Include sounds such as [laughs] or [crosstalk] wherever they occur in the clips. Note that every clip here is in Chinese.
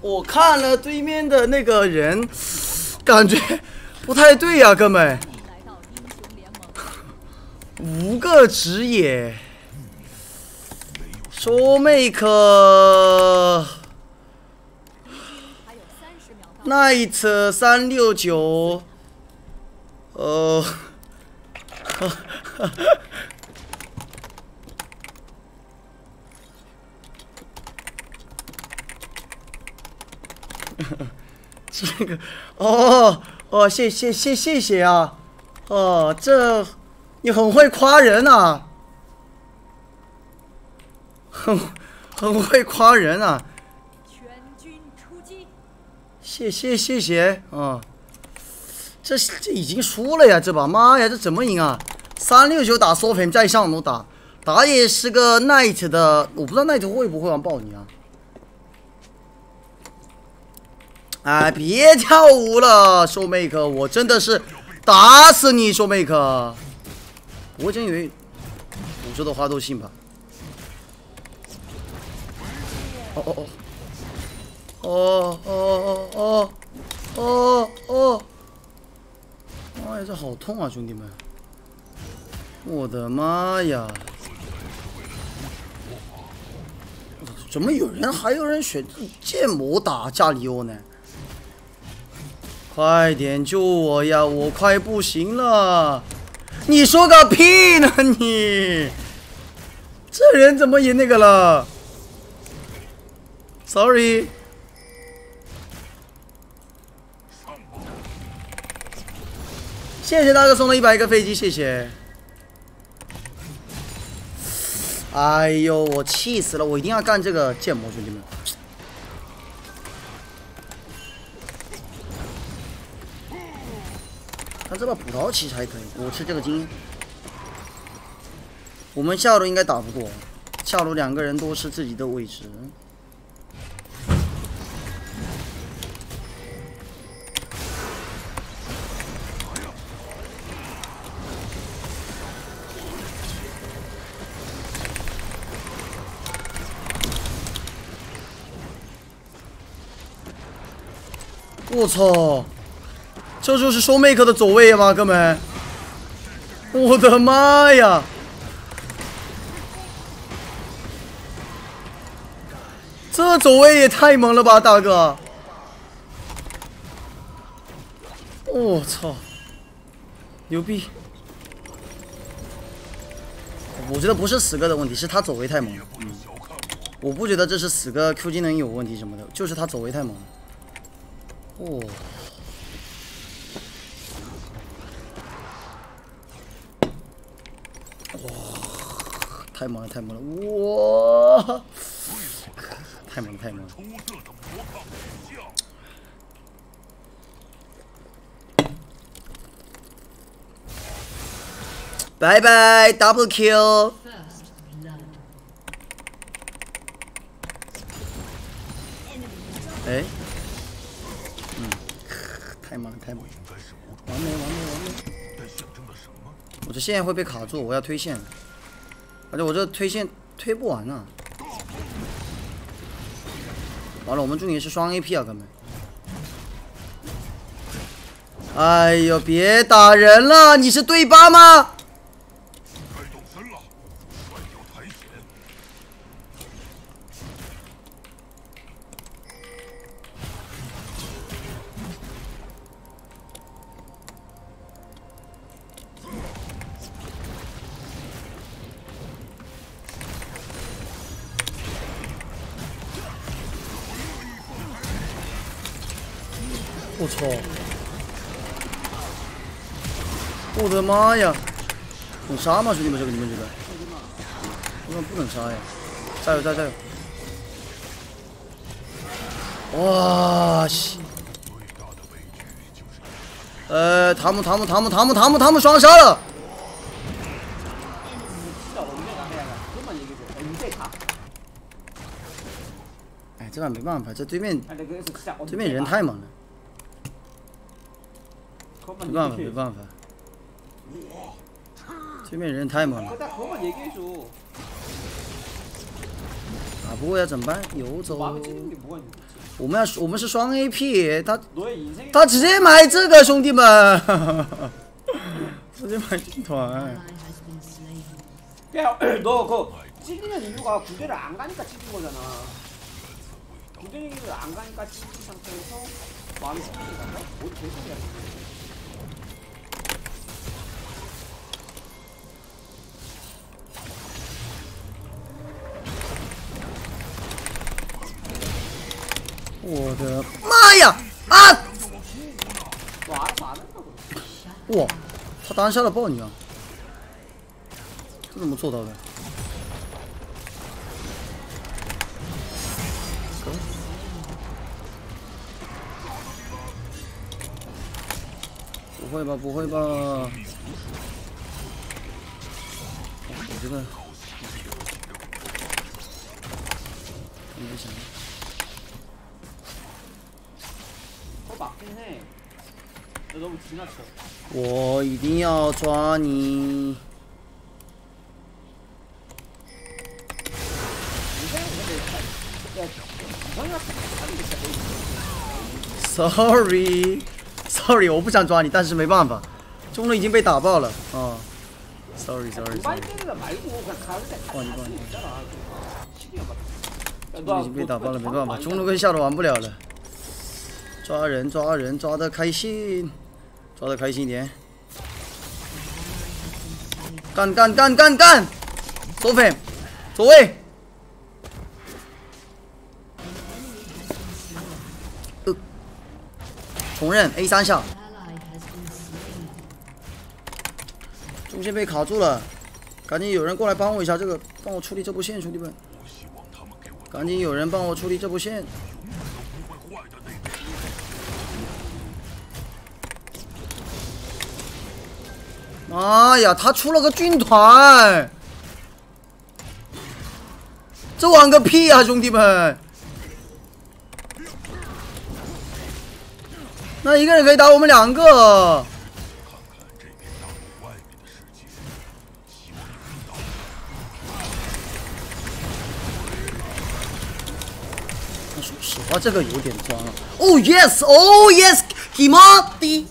我看了对面的那个人，感觉不太对呀、哥们。五个职业，说 make night 三六九，呃，[laughs] 这个哦哦，谢谢谢谢谢啊，哦，这你很会夸人啊，很很会夸人啊，全军出击！谢谢谢谢啊，这这已经输了呀，这把妈呀，这怎么赢啊？三六九打 s o f 在上路打，打野是个 night 的，我不知道 night 会不会玩暴你啊。哎，别跳舞了，说 make，我真的是打死你，说 make。我真以为我说的话都信吧？哦哦哦。哦哦哦哦哦哦！妈呀，这好痛啊，兄弟们！我的妈呀！怎么有人还有人选剑魔打加里欧呢？快点救我呀！我快不行了！你说个屁呢你！这人怎么也那个了？Sorry。谢谢大哥送了一百个飞机，谢谢。哎呦，我气死了！我一定要干这个剑魔，兄弟们。他这把葡萄其实还可以，我吃这个金。我们下路应该打不过，下路两个人都是自己的位置。我操！这就是收 make 的走位吗，哥们？我的妈呀！这走位也太猛了吧，大哥！我操！牛逼！我觉得不是死哥的问题，是他走位太猛。嗯，我不觉得这是死哥 Q 技能有问题什么的，就是他走位太猛了。哦。哇，太猛了，太猛了！哇，太猛了，太猛了！拜拜，double kill！哎，嗯，太猛了，太猛了！完美，完美，完美！我这线会被卡住，我要推线，而且我这推线推不完啊！完了，我们终于是双 AP 啊，哥们！哎呦，别打人了！你是对八吗？我操！我的妈呀！能杀吗，兄弟们？这个你们觉得？我看不能杀呀！加油，加油，加油！哇西！呃，塔姆，塔姆，塔姆，塔姆，塔姆，塔姆双杀了！哎，这把没办法，这对面对面人太猛了。没办法没办法。对面人太猛了。打不过要怎么办？游走。我们要我们是双 ap 他他直接买这个兄弟们。[laughs] 直接买军团。不要耳朵扣今天如果不给俺安一个机器人呢。你这个有两个一个七上去完了。我的妈呀，啊，哇，他单下来爆你啊，这怎么做到的？不会吧不会吧？我这个，你没想。我一定要抓你。sorry sorry，我不想抓你，但是没办法。中路已经被打爆了啊。sorry sorry，忘记忘记忘，中路已经被打爆了，没办法。中路跟下路玩不了了，抓人抓人，抓的开心。抓的开心一点。干干干干干！左飞，左位。呃，重刃 A 三下。中线被卡住了，赶紧有人过来帮我一下，这个帮我处理这波线，兄弟们。赶紧有人帮我处理这波线。妈呀，他出了个军团，这玩个屁啊，兄弟们！那一个人可以打我们两个。说实话，这个有点装了。哦、yes，哦、yes，你妈的，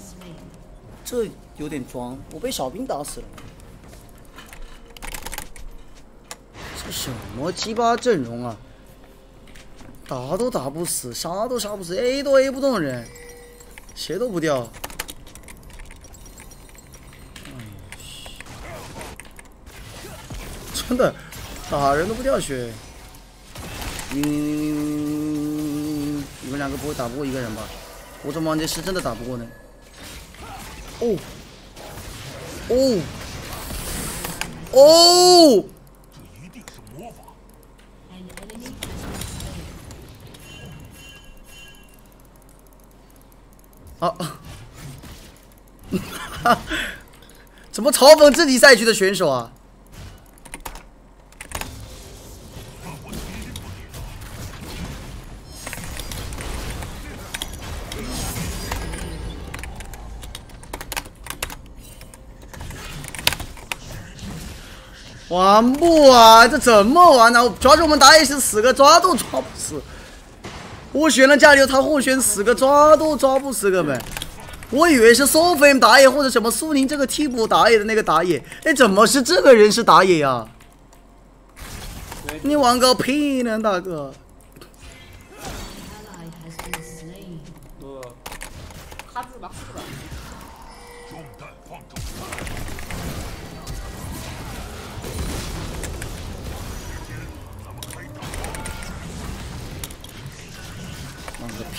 这有点装，我被小兵打死了。这什么鸡巴阵容啊！打都打不死，杀都杀不死，A 都 A 不动人，鞋都不掉。真的，打人都不掉血。嗯，你们两个不会打不过一个人吧？我这王杰是真的打不过呢。哦，哦。哦。一定是魔法啊。[laughs] 怎么嘲讽自己赛区的选手啊？玩不啊？这怎么玩呢、抓住我们打野是死个抓都抓不死。我选了加里奥，他后选死个抓都抓不死，哥们。我以为是 s o f i 打野或者什么苏宁这个替补打野的那个打野，哎，怎么是这个人是打野呀、你玩个屁呢，大哥！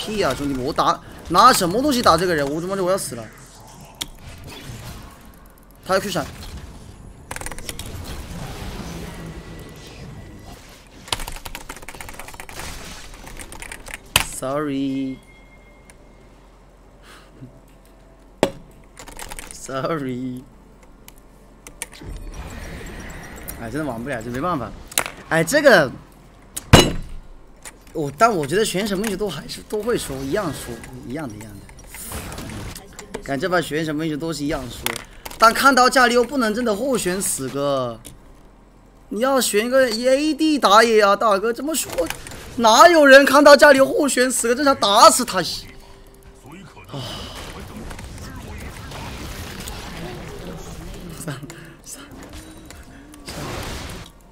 屁呀、兄弟们！我打拿什么东西打这个人？我他妈的我要死了！他要 Q 闪，Sorry. [laughs] Sorry. 哎，真的玩不了，这没办法。哎，这个，我但我觉得选什么英雄都还是都会输，一样输，一样的，一样的。感这把选什么英雄都是一样输，但看到加里奥不能真的后选死哥，你要选一个 AD 打野啊，大哥，怎么说，哪有人看到家里互选死个正常打死他？啊！三三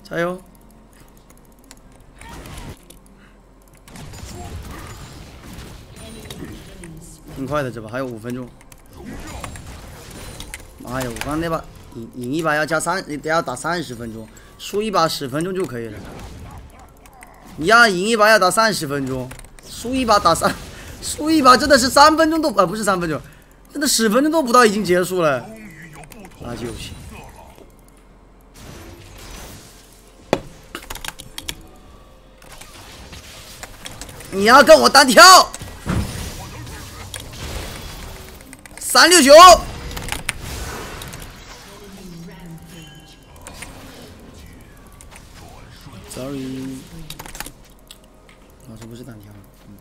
加油！挺快的，这把还有五分钟。妈呀！我刚那把赢赢一把要加三，得要打三十分钟，输一把十分钟就可以了。你要赢一把要打三十分钟，输一把打三，[laughs] 输一把真的是三分钟都啊不是三分钟，真的十分钟都不到已经结束了。垃圾游戏。你要跟我单挑？三六九。Sorry，啊，这不是单挑，嗯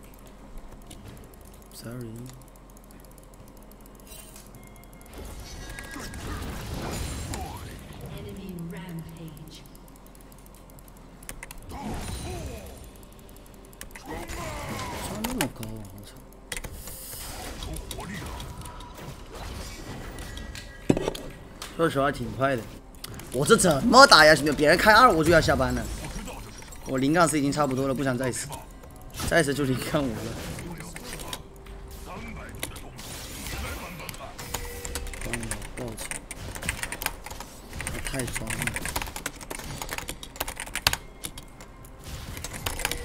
么高啊！我操！说实话挺快的，我这怎么打呀，兄弟？别人开二我就要下班了，我零杠四已经差不多了，不想再死，再死就零杠五了。装了，报仇，他太装了。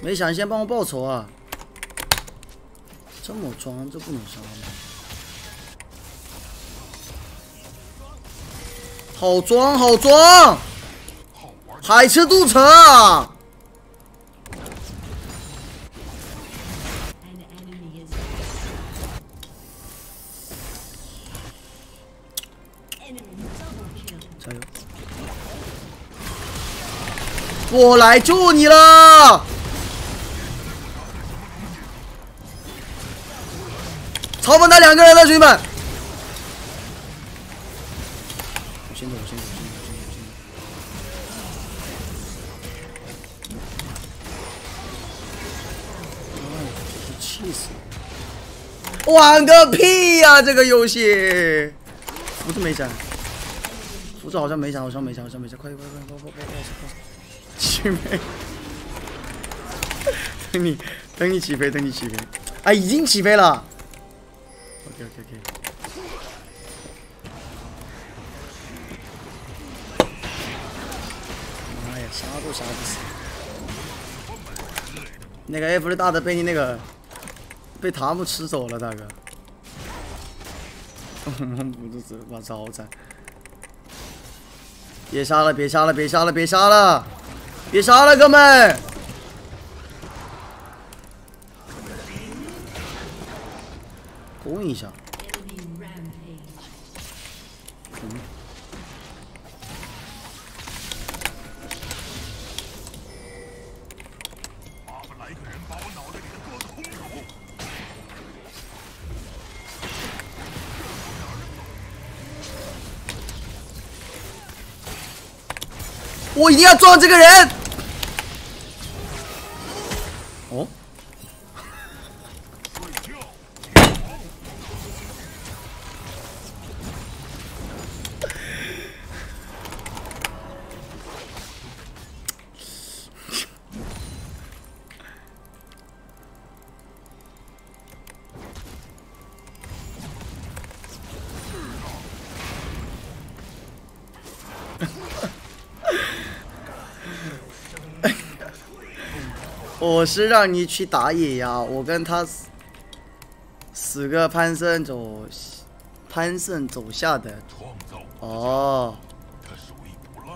没想先帮我报仇啊！这么装，这不能杀吗？好装好装，海吃渡城啊！加油！我来救你了！嘲讽他两个人了，兄弟们。先走先走先走气死玩个屁呀这个游戏。不是没闪不是好像没闪好像没闪好像没闪快快快快快快快起飞等你等你起飞等你起飞哎已经起飞了 okokk 妈呀，杀都杀不死！那个 F 的大的被你那个被塔姆吃走了，大哥。[laughs] 不是我操惨！别杀了，别杀了，别杀了，别杀了，别杀了，哥们！攻一下，Enemy 我一定要撞这个人！我是让你去打野呀，我跟他死死个潘森走，潘森走下的。哦，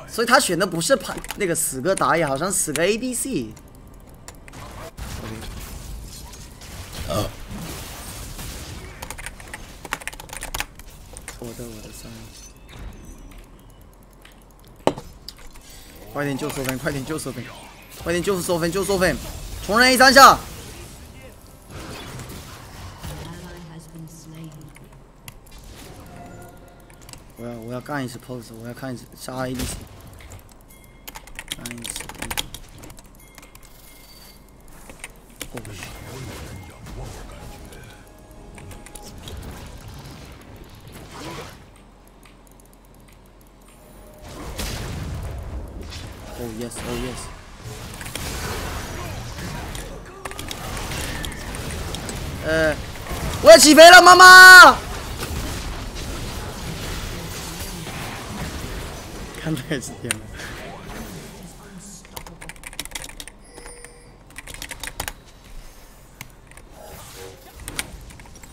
所以他选的不是潘那个死个打野，好像死个 ADC。我的我的三，快点救索芬，快点救索芬，快点救索芬，救索芬，重人 A 三下。我要我要干一次 pose，我要看一次杀 ADC，干一次。不去。起飞了，妈妈！看太是天了。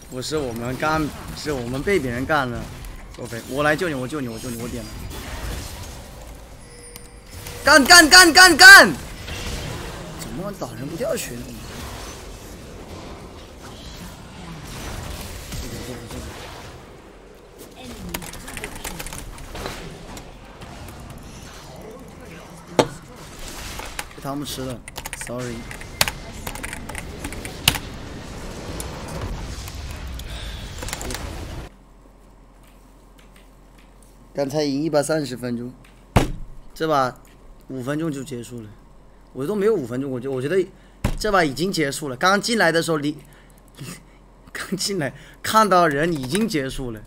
不是我们干，是我们被别人干了。OK，我来救你，我救你，我救你，我点了。干干干干干！怎么打人不掉血呢？他们吃了，sorry。刚才赢一百三十分钟，这把五分钟就结束了，我都没有五分钟，我就我觉得这把已经结束了。刚进来的时候，你 [laughs] 刚进来看到人已经结束了。